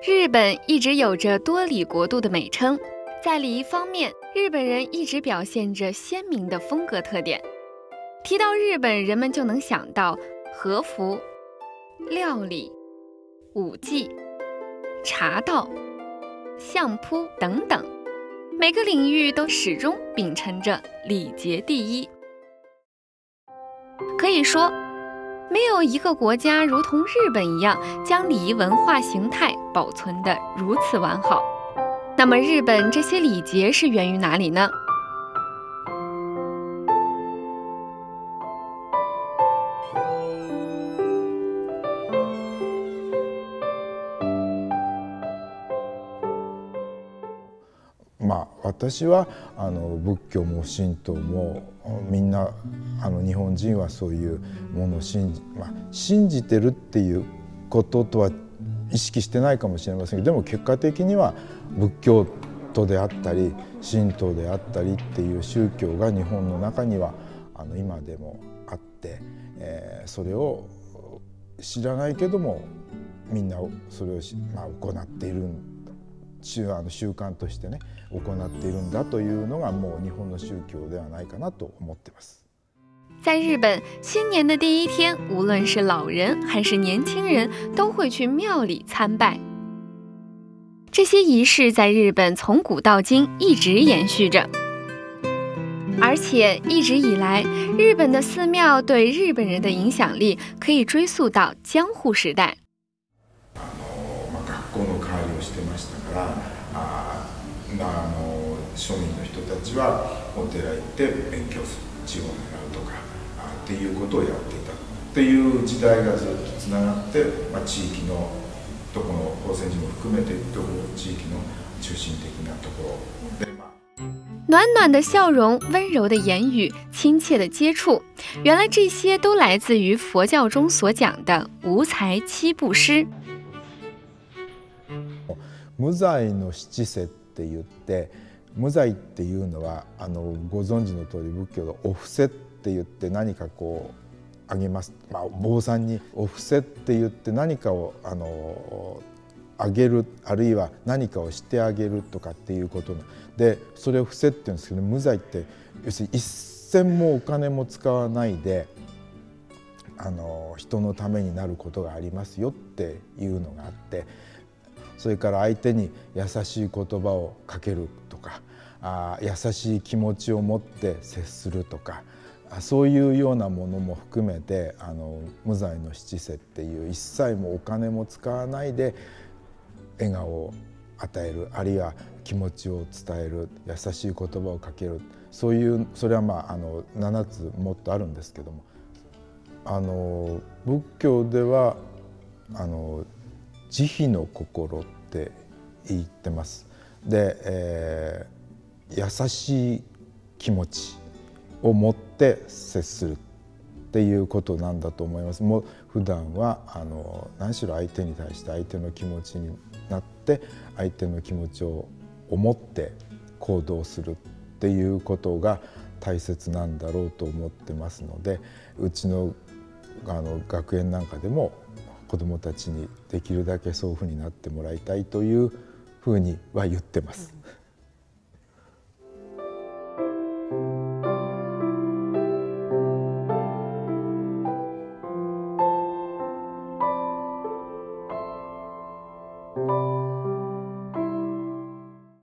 日本一直有着多礼国度的美称，在礼仪方面，日本人一直表现着鲜明的风格特点。提到日本，人们就能想到和服、料理、舞伎、茶道、相扑等等，每个领域都始终秉承着礼节第一。可以说。没有一个国家如同日本一样将礼仪文化形态保存得如此完好。那么，日本这些礼节是源于哪里呢？まあ、私はあの仏教も神道もみんなあの日本人はそういうものを信じ,、まあ、信じてるっていうこととは意識してないかもしれませんけどでも結果的には仏教徒であったり神道であったりっていう宗教が日本の中にはあの今でもあって、えー、それを知らないけどもみんなそれを、まあ、行っているあの習慣としてね行っているんだというのがもう日本の宗教ではないかなと思ってます。在日本，新年的第一天，无论是老人还是年轻人，都会去庙里参拜。这些仪式在日本从古到今一直延续着，而且一直以来，日本的寺庙对日本人的影响力可以追溯到江户时代。 をしてましたからああの庶民の人たちはお寺行って勉強する地方を狙うとかあっていうことをやっていたっていう時代がずっとつながって、まあ、地域のどこの宝泉寺も含めてどこの地域の中心的なところ。で、暖暖的笑容、温柔的言语、亲切的接触，原来这些都来自于佛教中所讲的无财七布施。無罪の七世って言って無罪っていうのはあのご存知の通り仏教のお布施って言って何かこうあげます、まあ、坊さんにお布施って言って何かをあのあげるあるいは何かをしてあげるとかっていうことでそれを伏せっていうんですけど無罪って要するに一銭もお金も使わないであの人のためになることがありますよっていうのがあってそれから相手に優しい言葉をかけるとかあ優しい気持ちを持って接するとかそういうようなものも含めてあの無罪の七世っていう一切もお金も使わないで笑顔を与えるあるいは気持ちを伝える優しい言葉をかける。そういうそれはまああの7つもっとあるんですけどもあの仏教ではあの慈悲の心って言ってます。で、えー優しい気持ちを持って接するっていうことなんだと思います。もう普段はあの何しろ相手に対して相手の気持ちになって相手の気持ちを思って行動するっていうことが大切なんだろうと思ってますのでうちのあの学園なんかでも子どもたちにできるだけそういうふうになってもらいたいというふうには言ってます。